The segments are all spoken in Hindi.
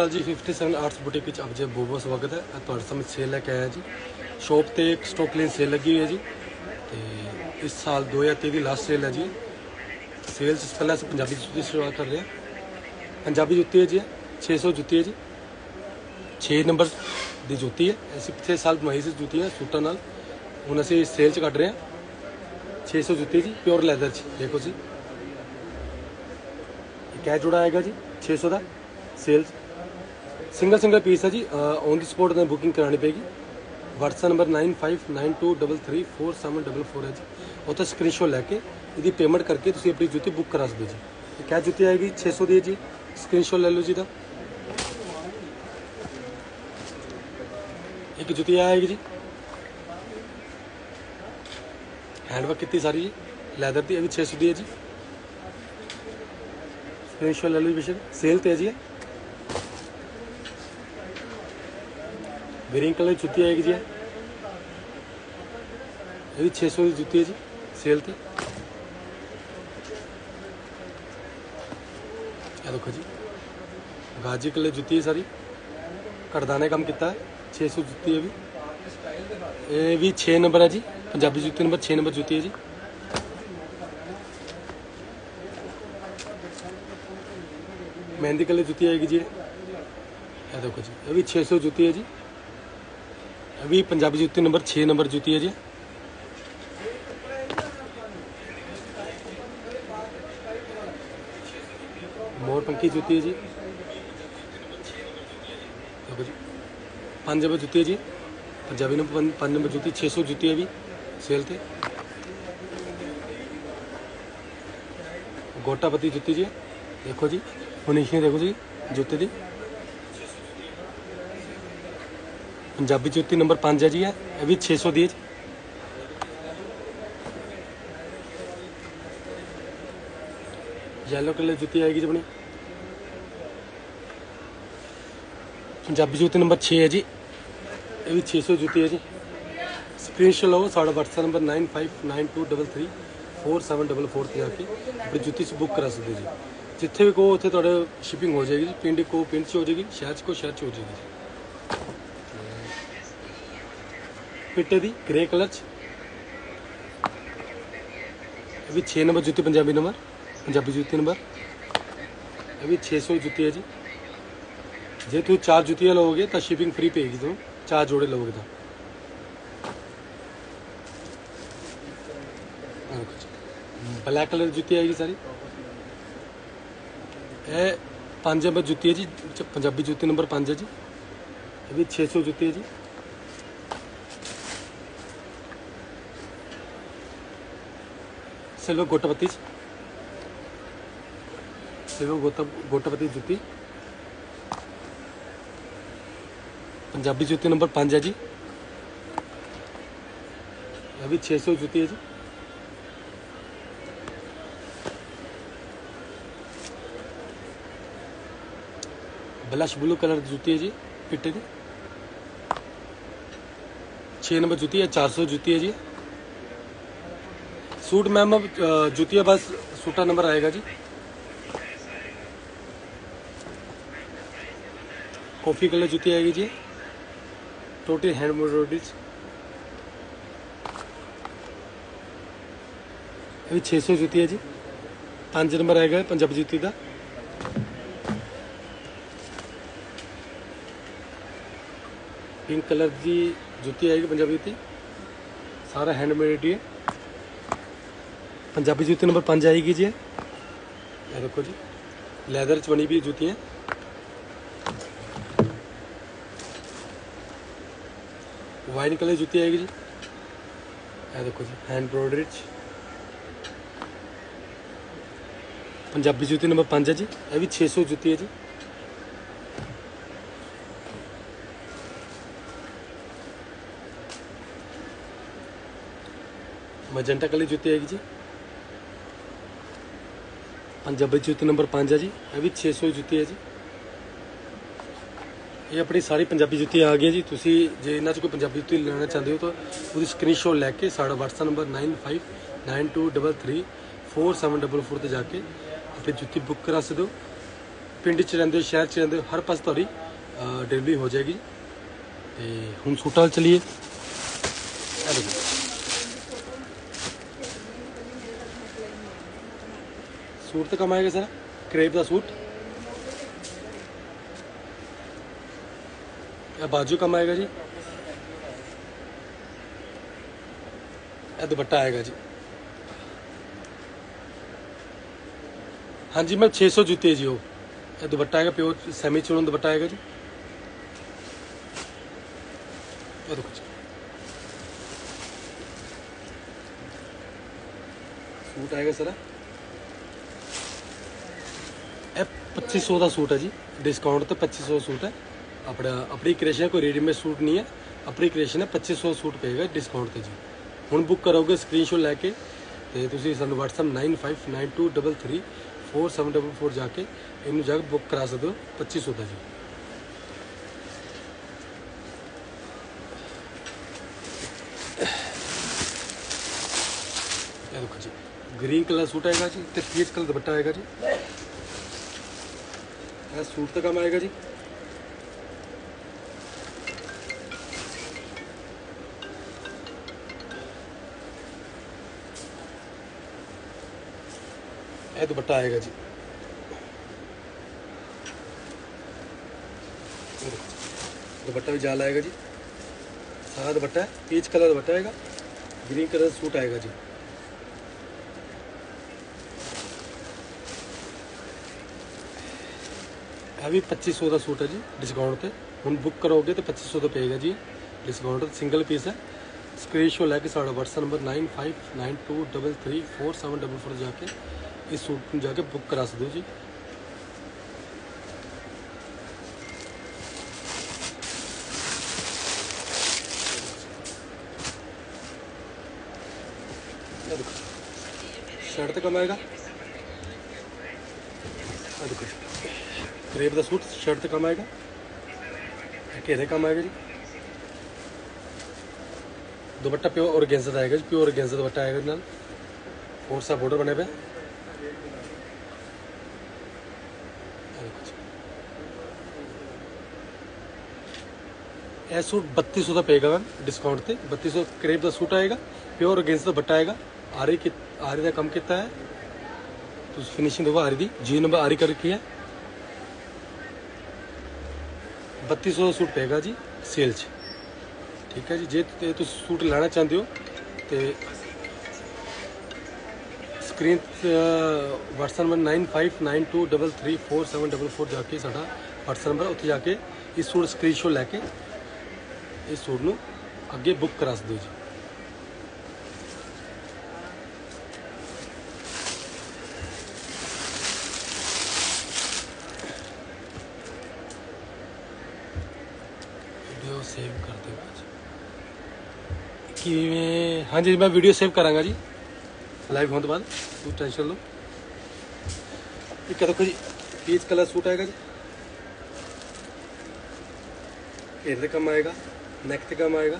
ਨਾਲ ਜੀ 57 ਆਰਟਸ ਬੁਟੀਕ ਵਿੱਚ ਆਪ ਜੀ ਬਹੁਤ ਬਹੁਤ ਸਵਾਗਤ ਹੈ। ਅੱਜ ਤੁਹਾਡੇ ਸਾਹਮਣੇ ਸੇਲ ਲੈ ਕੇ ਆਇਆ ਜੀ। ਸ਼ੌਪ ਤੇ ਇੱਕ ਸਟਾਕ ਲੈਣ ਸੇਲ ਲੱਗੀ ਹੋਈ ਹੈ ਜੀ। ਤੇ ਇਸ ਸਾਲ 2023 ਦੀ ਲਾਸਟ ਸੇਲ ਹੈ ਜੀ। ਸੇਲ ਚ ਪਹਿਲਾਂ ਅਸੀਂ ਪੰਜਾਬੀ ਜੁੱਤੀ ਦੀ ਸ਼ੁਰੂਆਤ ਕਰ ਰਹੇ ਹਾਂ। ਪੰਜਾਬੀ ਜੁੱਤੀ ਹੈ ਜੀ 600 ਜੁੱਤੀ ਹੈ ਜੀ। 6 ਨੰਬਰ ਦੀ ਜੁੱਤੀ ਹੈ। ਅਸੀਂ ਪਿਛਲੇ ਸਾਲ ਮਹੀ ਸੀ ਹੈ ਸੂਟਾਂ ਨਾਲ। ਹੁਣ ਅਸੀਂ ਸੇਲ ਚ ਕੱਢ ਰਹੇ ਹਾਂ। 600 ਜੁੱਤੀ ਜੀ ਪਿਓਰ ਲੈਦਰ ਚ। ਦੇਖੋ ਜੀ। ਇਹ ਕੈ ਜੁੜਾ ਆਏਗਾ ਜੀ 600 ਦਾ ਸੇਲ 'ਚ ਸਿੰਗਲ ਸਿੰਗਲ ਪੀਸ ਹੈ ਜੀ ਔਨ ਦੀ ਸਪੋਟ ਦਾ ਬੁਕਿੰਗ ਕਰਾਣੀ ਪਏਗੀ WhatsApp ਨੰਬਰ 9592234744 ਹੈ ਜੀ ਉੱਥੇ ਤੋਂ ਸਕਰੀਨਸ਼ਾਟ ਲੈ ਕੇ ਇਹਦੀ ਪੇਮੈਂਟ ਕਰਕੇ ਤੁਸੀਂ ਆਪਣੀ ਜੁੱਤੀ ਬੁੱਕ ਕਰਾ ਸਕਦੇ ਜੀ ਇਹ ਕਿਆ ਜੁੱਤੀ ਆਏਗੀ 600 ਦੀ ਹੈ ਜੀ ਸਕਰੀਨਸ਼ਾਟ ਲੈ ਲਓ ਜੀ ਦਾ ਇੱਕ ਜੁੱਤੀ ਆਏਗੀ ਜੀ ਹੈਂਡਵਰਕ ਕੀਤੀ ਸਾਰੀ ਜੀ ਲੈਦਰ ਦੀ ਇਹ ਵੀ 600 ਦੀ ਹੈ ਜੀ ਸਕਰੀਨਸ਼ਾਟ ਲੈ ਲਓ ਜੀ ਬੇਸ਼ੱਕ ਸੇਲ ਤੇ ਹੈ ਜੀ ग्रीन कलर की जुती आएगी जी। ये छः सौ की जुती है जी सेल थी ये देखो जी, गाजी कलर जुती है सारी। कटदाने काम कितना है छः सौ जुती है भी ये भी छः नंबर है जी, पंजाबी जुती नंबर छः नंबर जुती है जी। मेहंदी कलर जुती आएगी जी। ये देखो जी अभी छः सौ जुती है जी। अभी पंजाबी जुती नंबर छे नंबर जुती है जी। मोर पंखी जुती है जी। पाँच नंबर जुती है जी। पंजाबी नंबर पाँच नंबर जुती छे सौ जुती है भी सेल से गोटापति जुती जी। देखो जी फिनिशिंग देखो जी, जुते की ਪੰਜਾਬੀ ਜੁੱਤੀ ਨੰਬਰ 5 ਹੈ ਜੀ ਇਹ ਇਹ ਵੀ 600 ਦੀ ਹੈ ਜੀ ਯੈਲੋ ਕਲਰ ਜੁੱਤੀ ਆਏਗੀ ਜੀ ਆਪਣੀ ਪੰਜਾਬੀ ਜੁੱਤੀ ਨੰਬਰ 6 ਹੈ ਜੀ ਇਹ ਵੀ 600 ਜੁੱਤੀ ਹੈ ਜੀ ਸਕਰੀਨਸ਼ਾਟ ਲਓ ਸਾਡਾ WhatsApp ਨੰਬਰ 9592334744 ਤੇ ਆ ਕੇ ਆਪਣੀ ਜੁੱਤੀ ਸ ਬੁੱਕ ਕਰਾ ਸਕਦੇ ਹੋ ਜੀ ਜਿੱਥੇ ਵੀ ਕਹੋ ਉੱਥੇ ਤੁਹਾਡਾ ਸ਼ਿਪਿੰਗ ਹੋ ਜਾਏਗੀ ਜੀ ਪਿੰਡ ਕੋ ਪਿੰਡ 'ਚ ਹੋ ਜਾਏਗੀ ਸ਼ਹਿਰ 'ਚ ਕੋ ਸ਼ਹਿਰ 'ਚ ਹੋ ਜਾਏਗੀ ਪਿੱਟੇ ਦੀ ਗ੍ਰੇ ਕਲਰ 'ਚ। ਇਹ ਵੀ 6 ਨੰਬਰ ਜੁੱਤੀ, ਪੰਜਾਬੀ ਨੰਬਰ। ਪੰਜਾਬੀ ਜੁੱਤੀ ਨੰਬਰ। ਇਹ ਵੀ 600 ਜੁੱਤੀ ਹੈ ਜੀ। ਜੇ ਤੁਸੀਂ ਚਾਰ ਜੁੱਤੀਆਂ ਲਓਗੇ ਤਾਂ ਸ਼ਿਪਿੰਗ ਫ੍ਰੀ ਪਏਗੀ ਤੁਹਾਨੂੰ। ਚਾਰ ਜੋੜੇ ਲਓਗੇ ਤਾਂ। ਬਲੈਕ ਕਲਰ ਦੀ ਜੁੱਤੀ ਆਏਗੀ ਸਾਰੀ। ਇਹ ਪੰਜ ਨੰਬਰ ਜੁੱਤੀ ਹੈ ਜੀ। ਪੰਜਾਬੀ ਜੁੱਤੀ ਨੰਬਰ 5 ਹੈ ਜੀ। ਇਹ ਵੀ 600 ਜੁੱਤੀ ਹੈ ਜੀ। सेल्व गोटपति सेल्व गोतम गोटपति जुती पंजाबी जुती नंबर पाँच है जी अभी छः सौ जुती है जी। ब्लश ब्लू कलर जुती है जी पिटे की छः नंबर जुती है, चार सौ जुती है जी। सूट मैम, अब जुतिया बस सूटा नंबर आएगा जी। कॉफ़ी कलर जुती आएगी जी। टोटल हैंड एम्ब्रॉयडरीज ये छः सौ जुती है जी। पाँच नंबर आएगा पंजाबी जुती का पिंक कलर की जुती आएगी पंजाबी जुती। सारा हैंडमेड है। पंजाबी जूती नंबर पाँच आएगी जी। ये देखो जी, लेदर च बनी हुई जूती है वाइन कलर जूती आएगी जी। ये देखो जी हैंड एम्ब्रॉयडरी पंजाबी जूती नंबर पाँच है जी, ये भी 600 जूती है जी। मजेंटा कलर जूती आएगी जी। ਪੰਜਾਬੀ ਜੁੱਤੀ ਨੰਬਰ 5 ਹੈ ਜੀ। ਇਹ ਵੀ 600 ਜੁੱਤੀ ਹੈ ਜੀ। ਇਹ ਆਪਣੀ ਸਾਰੀ ਪੰਜਾਬੀ ਜੁੱਤੀ ਆ ਗਈ ਜੀ। ਤੁਸੀਂ ਜੇ ਇਹਨਾਂ 'ਚ ਕੋਈ ਪੰਜਾਬੀ ਜੁੱਤੀ ਲੈਣਾ ਚਾਹੁੰਦੇ ਹੋ ਤਾਂ ਉਹਦੀ ਸਕਰੀਨਸ਼ਾਟ ਲੈ ਕੇ ਸਾਡਾ WhatsApp ਨੰਬਰ 9592334744 ਤੇ ਜਾ ਕੇ ਆਪਣੀ ਜੁੱਤੀ ਬੁੱਕ ਕਰਾ ਸਕਦੇ ਹੋ। ਪਿੰਡ 'ਚ ਰਹਿੰਦੇ ਹੋ, ਸ਼ਹਿਰ 'ਚ ਰਹਿੰਦੇ ਹੋ, ਹਰ ਪਾਸੇ ਤੁਹਾਡੀ ਡਿਲੀਵਰੀ ਹੋ ਜਾਏਗੀ। ਤੇ ਹੁਣ ਸੂਟਾਂ ਚਲੀਏ। ਇਹ ਦੇਖੋ। सूट तो कमाएगा सर। क्रेप का सूट। या बाजू कमाएगा जी। या दुपट्टा आएगा जी। हाँ जी, मैं 600 जूते जी हो यह दुपट्टा आएगा प्योर सैमी चुनौन दुपट्टा आएगा जी। जी। सूट आएगा सर। 2500 ਦਾ ਸੂਟ ਹੈ ਜੀ ਡਿਸਕਾਊਂਟ ਤੇ 2500 ਸੂਟ ਹੈ ਆਪਣਾ ਆਪਣੀ ਕ੍ਰੇਸ਼ਨ ਕੋਈ ਰੈਡੀਮੇਡ ਸੂਟ ਨਹੀਂ ਹੈ ਆਪਣੀ ਕ੍ਰੇਸ਼ਨ ਹੈ 2500 ਸੂਟ ਪਏਗਾ ਡਿਸਕਾਊਂਟ ਤੇ ਜੀ ਹੁਣ ਬੁੱਕ ਕਰੋਗੇ ਸਕਰੀਨਸ਼ਾਟ ਲੈ ਕੇ ਤੇ ਤੁਸੀਂ ਸਾਨੂੰ WhatsApp 9592334744 ਜਾ ਕੇ ਇਹਨੂੰ ਜਾ ਕੇ ਬੁੱਕ ਕਰਾ ਸਕਦੇ ਹੋ 2500 ਦਾ ਜੀ ਇਹ ਦੇਖੋ ਜੀ ਗ੍ਰੀਨ ਕਲਰ ਸੂਟ ਆਏਗਾ ਜੀ ਤੇ ਪੀਚ ਕਲਰ ਦੁਪੱਟਾ ਆਏਗਾ ਜੀ ਇਹ ਸੂਟ ਦਾ ਕੰਮ ਆਏਗਾ ਜੀ ਇਹ ਦੁਪੱਟਾ ਆਏਗਾ ਜੀ ਇਹ ਦੇਖੋ ਜੀ। ਦੁਪੱਟਾ ਵੀ ਜਾਲ ਆਏਗਾ ਜੀ ਸਾਰਾ ਦੁਪੱਟਾ ਹੈ ਪੀਚ ਕਲਰ ਦੁਪੱਟਾ ਆਏਗਾ ग्रीन कलर सूट आएगा जी ਇਹ ਵੀ 2500 ਦਾ ਸੂਟ ਹੈ ਜੀ ਡਿਸਕਾਊਂਟ ਤੇ ਹੁਣ ਬੁੱਕ ਕਰੋਗੇ ਤੇ 2500 ਦਾ ਪਏਗਾ ਜੀ ਡਿਸਕਾਊਂਟ ਸਿੰਗਲ ਪੀਸ ਹੈ ਸਕਰੀਨਸ਼ਾਟ ਲੈ ਕੇ ਸਾਡਾ WhatsApp ਨੰਬਰ 9592334744 ਜਾ ਕੇ ਇਸ ਸੂਟ ਨੂੰ ਜਾ ਕੇ ਬੁੱਕ ਕਰਾ ਸਕਦੇ ਹੋ ਜੀ ਇਹ देखो शर्ट ਤੇ ਕਮ ਆਏਗਾ ਇਹ ਦੇਖੋ ਕ੍ਰੇਪ ਦਾ ਸੂਟ ਸ਼ਰਟ ਤੇ ਕਮ ਆਏਗਾ ਇਹ ਘੇਰੇ ਕਮ ਆਏਗਾ ਜੀ ਦੁਪੱਟਾ ਪਿਓਰ ਔਰਗੈਂਜ਼ਾ ਦਾ ਆਏਗਾ ਜੀ ਪਿਓਰ ਔਰਗੈਂਜ਼ਾ ਦੁਪੱਟਾ ਆਏਗਾ ਇਹਦੇ ਨਾਲ ਹੋਰ ਸਾ ਬਾਰਡਰ ਬਣੇ ਪਿਆ ਇਹ ਦੇਖੋ ਜੀ। ਇਹ ਸੂਟ 3200 ਦਾ ਪਏਗਾ ਮੈਮ ਡਿਸਕਾਊਂਟ ਤੇ 3200 ਕ੍ਰੇਪ ਦਾ ਸੂਟ ਆਏਗਾ ਪਿਓਰ ਅਗੇਂਸ ਦਾ ਬੱਟਾ ਆਏਗਾ ਆਰੀ ਕਿ ਆਰੀ ਦਾ ਕੰਮ ਕੀਤਾ ਹੈ ਤੁਸੀਂ ਫਿਨਿਸ਼ਿੰਗ ਦੇਖੋ ਆਰੀ ਦੀ ਜੀ ਨੰਬਰ ਆਰੀ ਕਰ ਰੱਖੀ ਹੈ 3200 ਦਾ ਸੂਟ ਪਏਗਾ ਜੀ ਸੇਲ 'ਚ ਠੀਕ ਹੈ ਜੀ ਜੇ ਤੁਸੀਂ ਸੂਟ ਲੈਣਾ ਚਾਹੁੰਦੇ ਹੋ ਤੇ ਸਕਰੀਨ WhatsApp ਨੰਬਰ 9592334744 ਜਾ ਕੇ ਸਾਡਾ WhatsApp ਨੰਬਰ ਉੱਥੇ ਜਾ ਕੇ ਇਸ ਸੂਟ ਸਕਰੀਨਸ਼ਾਟ ਲੈ ਕੇ ਇਸ ਸੂਟ ਨੂੰ ਅੱਗੇ ਬੁੱਕ ਕਰਾ ਸਕਦੇ ਹੋ ਜੀ ਕਿਵੇਂ ਹਾਂਜੀ ਮੈਂ ਵੀਡੀਓ ਸੇਵ ਕਰਾਂਗਾ ਜੀ ਲਾਈਵ ਹੋਣ ਤੋਂ ਬਾਅਦ ਤੁਸੀਂ ਟੈਨਸ਼ਨ ਲਓ ਇੱਕ ਦੇਖੋ ਜੀ ਪੀਚ ਕਲਰ ਸੂਟ ਆਏਗਾ ਜੀ ਇਹਦੇ ਕੰਮ ਆਏਗਾ ਨੈਕ ਤੇ ਕੰਮ ਆਏਗਾ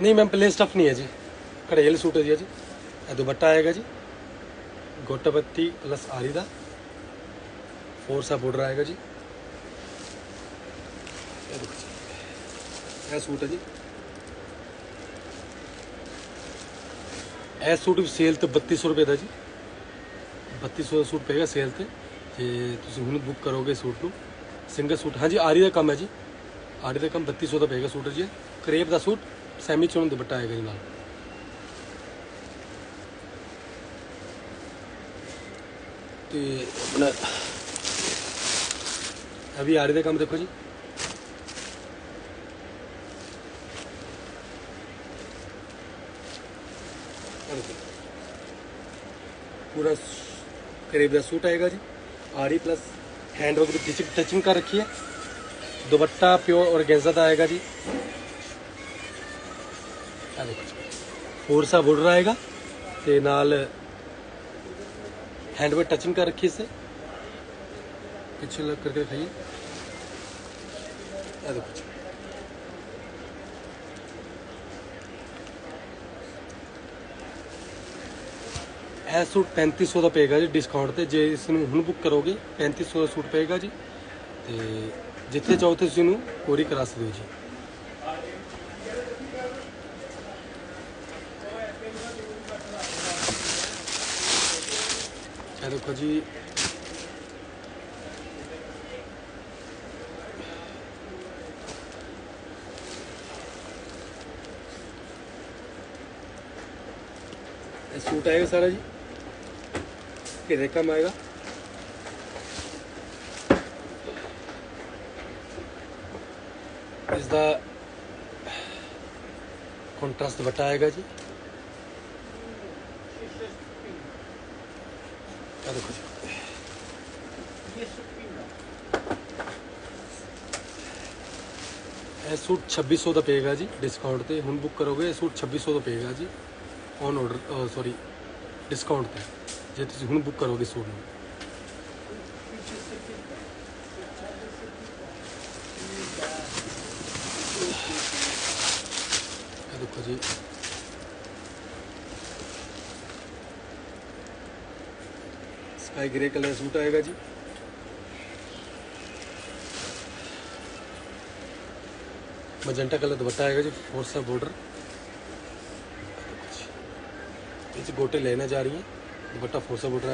ਨਹੀਂ ਮੈਮ ਪਲੇ ਸਟਫ ਨਹੀਂ ਹੈ ਜੀ ਕੜੇਲ ਸੂਟ ਹੈ ਜੀ ਜੀ ਇਹ ਦੁਪੱਟਾ ਆਏਗਾ ਜੀ ਗੋਟਾ ਬੱਤੀ ਪਲਸ ਆਰੀ ਦਾ ਫੋਰ ਸਾ ਬਾਰਡਰ ਆਏਗਾ ਜੀ ਇਹ ਦੇਖੋ ਜੀ ਇਹ ਸੂਟ ਹੈ ਜੀ ਇਹ ਸੂਟ ਵੀ ਸੇਲ ਤੇ 3200 ਰੁਪਏ ਦਾ ਜੀ 3200 ਦਾ ਸੂਟ ਪਏਗਾ ਸੇਲ ਤੇ ਤੇ ਤੁਸੀਂ ਹੁਣ ਬੁੱਕ ਕਰੋਗੇ ਸੂਟ ਨੂੰ ਸਿੰਗਲ ਸੂਟ ਹਾਂਜੀ ਆਰੀ ਦਾ ਕੰਮ ਹੈ ਜੀ ਆਰੀ ਦਾ ਕੰਮ 3200 ਦਾ ਪਏਗਾ ਸੂਟ ਜੀ ਕਰੇਪ ਦਾ ਸੂਟ ਸੈਮੀ ਚੋਨ ਦੁਪੱਟਾ ਆਏਗਾ ਜੀ ਨਾਲ ਤੇ ਆਪਣਾ ਅਭੀ ਆਰੀ ਦਾ ਕੰਮ ਦੇਖੋ ਜੀ ਇਹ ਦੇਖੋ। पूरा करीब का सूट आएगा जी आरी प्लस हैंड वर्क की टचिंग कर रखी है दुपट्टा प्योर और गेंजा का आएगा जी ਇਹ ਦੇਖੋ ਜੀ। ਹੋਰ ਸਾ ਬਾਰਡਰ ਆਏਗਾ ਤੇ ਨਾਲ हैंड वर्क टचिंग कर रखी है इसे पीछे लग करके ਇਹ ਦੇਖੋ ਜੀ ਇਹ ਸੂਟ 3500 ਦਾ ਪਏਗਾ ਜੀ ਡਿਸਕਾਊਂਟ ਤੇ। ਜੇ ਇਸ ਨੂੰ ਹੁਣ ਬੁੱਕ ਕਰੋਗੇ 3500 ਦਾ ਸੂਟ ਪਏਗਾ ਜੀ। ਤੇ ਜਿੱਥੇ ਚਾਹੋ ਤੁਸੀਂ ਇਹਨੂੰ ਕੋਰੀ ਕਰਾ ਸਕਦੇ ਹੋ ਜੀ। ਇਹ ਦੇਖੋ ਜੀ सूट आएगा सारा जी घेरे कम आएगा इसका कॉन्ट्रास्ट दुपट्टा आएगा जी ਇਹ ਦੇਖੋ ਜੀ ਇਹ ਸੂਟ 2600 ਦਾ ਪਏਗਾ ਜੀ ਡਿਸਕਾਊਂਟ ਤੇ ਹੁਣ ਬੁੱਕ ਕਰੋਗੇ ਇਹ ਸੂਟ 2600 ਦਾ ਪਏਗਾ ਜੀ ਔਨ ਆਰਡਰ ਸੌਰੀ ਡਿਸਕਾਊਂਟ ਤੇ ਜੇ ਤੁਸੀਂ ਹੁਣ ਬੁੱਕ ਕਰੋਗੇ ਸੂਟ ਨੂੰ ਇਹ ਦੇਖੋ ਜੀ स्काई ग्रे कलर सूट आएगा जी मजेंटा कलर दुपट्टा आएगा जी फोर सा बॉर्डर इस गोटे लेने जा रही है। दुपट्टा फोरसा बुटरा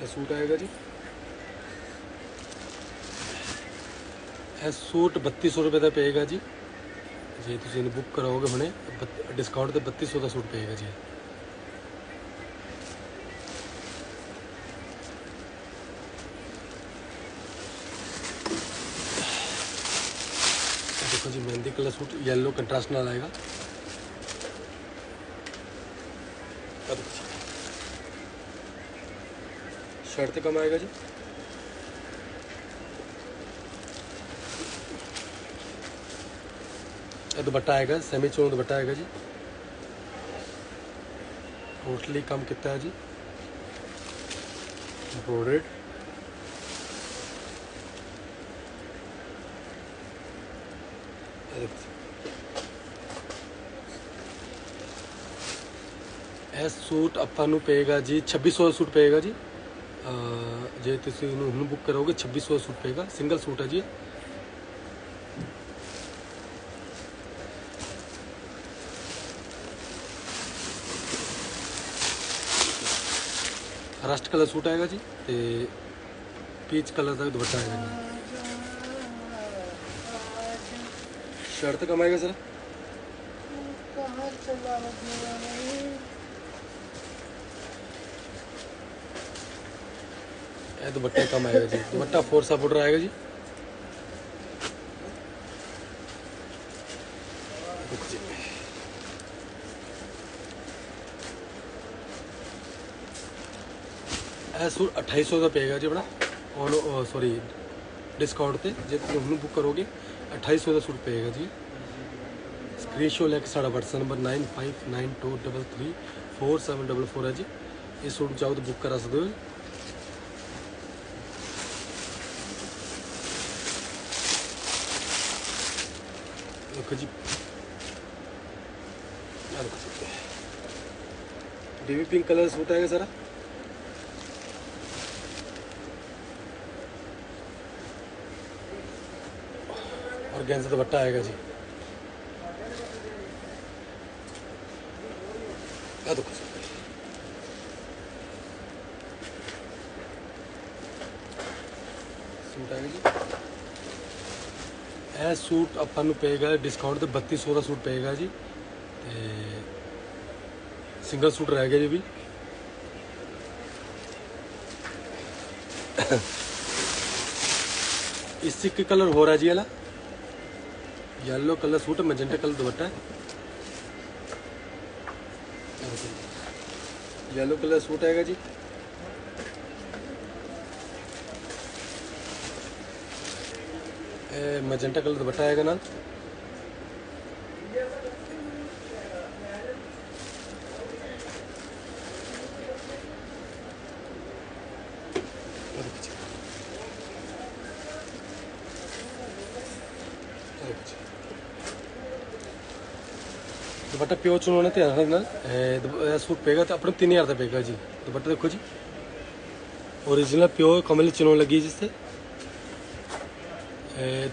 के सूट आएगा जी। सूट बत्ती सौ रुपये का पेगा जी। जी तुम इन्हें बुक कराओगे हमने डिस्काउंट तो बत्ती सौ का सूट पेगा जी। तो देखो जी, mehndi colour suit yellow contrast ना आएगा। शर्ट कम आएगा जी। दुपट्टा आएगा सेमी चोन दुपट्टा आएगा जी। टोटली कम किता है जी? एम्ब्रॉयडर्ड ਇਹ ਸੂਟ ਆਪਾਂ ਨੂੰ ਪਏਗਾ ਜੀ 2600 ਦਾ ਸੂਟ ਪਏਗਾ ਜੀ। ਜੇ ਤੁਸੀਂ ਇਹਨੂੰ ਹੁਣ ਬੁੱਕ ਕਰੋਗੇ 2600 ਦਾ ਸੂਟ ਪਏਗਾ। ਸਿੰਗਲ ਸੂਟ ਹੈ ਜੀ ਇਹ। ਰਸਟ ਕਲਰ ਸੂਟ ਆਏਗਾ ਜੀ ਤੇ ਪੀਚ ਕਲਰ ਦਾ ਦੁਪੱਟਾ ਆਏਗਾ ਜੀ। शर्ट तो कमाएगा सर ये तो बट्टा कम आएगा जी। बट्टा फोर सपोर्टर आएगा जी। सूट अट्ठाईस सौ का पेगा जी अपना ऑल सॉरी डिस्काउंट पर जे तुम हमने बुक करोगे अठाई सौ दस रुपये है जी। स्क्रीन शो लैके सा WhatsApp number nine five nine two double three four seven double four है जी। ये सूट चाहो तो बुक करा सकते हो। जी। देवी पिंक कलर सूट आएगा सारा। गेंस दुपट्टा आएगा जी ਆ ਦੇਖੋ ਜੀ। ਸੂਟ ਆਏਗਾ ਜੀ ਇਹ ਸੂਟ ਆਪਾਂ ਨੂੰ ਪਏਗਾ ਡਿਸਕਾਊਂਟ ਤੇ 3200 ਦਾ ਸੂਟ ਪਏਗਾ ਜੀ ਤੇ ਸਿੰਗਲ ਸੂਟ ਰਹਿ ਗਿਆ ਜੀ ਵੀ ਇਸ ਇੱਕ ਕਲਰ ਹੋ ਰਿਹਾ ਜੀ ਇਹਲਾ yellow colour suit magenta colour दुपट्टा येलो कलर सूट आएगा जी मजेंटा कलर दुपट्टा आएगा ना ਦੁਪੱਟਾ ਪਿਓ ਚੁਣੋ ਨੇ ਧਿਆਨ ਰੱਖਣਾ ਇਹ ਦੁਪ- ਇਹ ਸੂਟ ਪਏਗਾ ਤਾਂ ਆਪਣੇ 3000 ਦਾ ਪਏਗਾ ਜੀ ਦੁਪੱਟਾ ਦੇਖੋ ਜੀ ओरिजिनल प्योर कमल चिनों लगी जिससे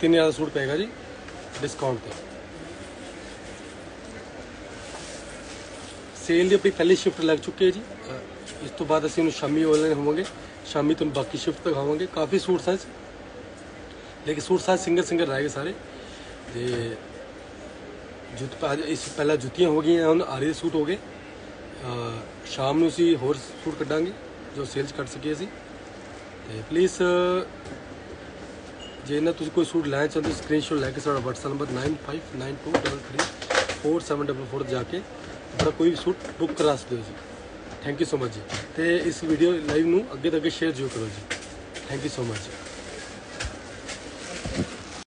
तीन हज़ार सूट पेगा जी डिस्काउंट ਤੇ ਸੇਲ ਦੀ ਆਪਣੀ ਪਹਿਲੀ ਸ਼ਿਫਟ ਲੱਗ ਚੁੱਕੀ ਹੈ ਜੀ ਅਹ ਇਸ ਤੋਂ ਬਾਅਦ ਅਸੀਂ ਉਹਨੂੰ ਸ਼ਾਮੀ ਆਨਲਾਈਨ ਹੋਵਾਂਗੇ ਸ਼ਾਮੀ ਤੁਹਾਨੂੰ ਬਾਕੀ ਸ਼ਿਫਟ ਦਿਖਾਵਾਂਗੇ ਕਾਫੀ ਸੂਟ ਸਾਈਜ਼ ਲੇਕਿਨ ਸੂਟ ਸਾਈਜ਼ ਸਿੰਗਲ ਸਿੰਗਲ ਰਹਿ ਗਏ ਸਾਰੇ ਤੇ ਜੁੱਤ ਇਸ ਪਹਿਲਾਂ ਜੁੱਤੀਆਂ ਹੋ ਗਈਆਂ, ਹੁਣ ਆਰੀ ਦੇ ਸੂਟ ਹੋ ਗਏ। ਸ਼ਾਮ ਨੂੰ ਅਸੀਂ ਹੋਰ ਸੂਟ ਕੱਢਾਂਗੇ, ਜੋ ਸੇਲ 'ਚ ਕੱਢ ਸਕੀਏ ਅਸੀਂ। ਤੇ ਪਲੀਜ਼ ਜੇ ਨਾ ਤੁਸੀਂ ਕੋਈ ਸੂਟ ਲੈਣਾ ਚਾਹੁੰਦੇ ਹੋ ਸਕਰੀਨਸ਼ਾਟ ਲੈ ਕੇ ਸਾਡਾ WhatsApp ਨੰਬਰ 9592334744 ਤੇ ਜਾ ਕੇ ਆਪਣਾ ਕੋਈ ਵੀ ਸੂਟ ਬੁੱਕ ਕਰਾ ਸਕਦੇ ਹੋ ਜੀ ਥੈਂਕ ਯੂ ਸੋ ਮਚ ਜੀ। ਤੇ ਇਸ ਵੀਡੀਓ ਲਾਈਵ ਨੂੰ ਅੱਗੇ ਤੋਂ ਅੱਗੇ ਸ਼ੇਅਰ ਜ਼ਰੂਰ ਕਰੋ ਜੀ। Thank you so much